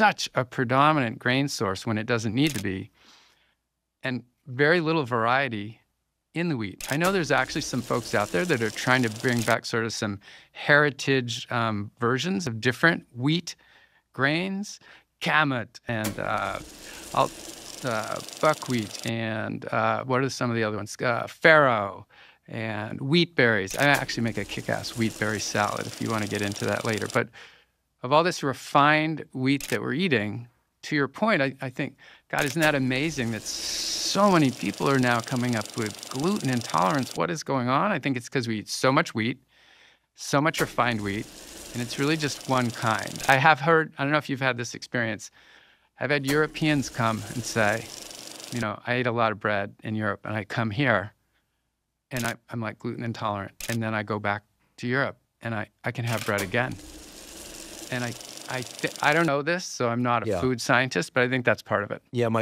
such a predominant grain source when it doesn't need to be, and very little variety in the wheat. I know there's actually some folks out there that are trying to bring back sort of some heritage um, versions of different wheat grains, kamut and uh, uh, buckwheat, and uh, what are some of the other ones? Uh, farro and wheat berries. I actually make a kick-ass wheat berry salad if you want to get into that later. But of all this refined wheat that we're eating, to your point, I, I think, God, isn't that amazing that so many people are now coming up with gluten intolerance? What is going on? I think it's because we eat so much wheat, so much refined wheat, and it's really just one kind. I have heard, I don't know if you've had this experience, I've had Europeans come and say, you know, I ate a lot of bread in Europe, and I come here and I, am like gluten intolerant. And then I go back to Europe and I, I can have bread again. And I, I, th- I don't know this, so I'm not a Yeah. food scientist, but I think that's part of it. Yeah, my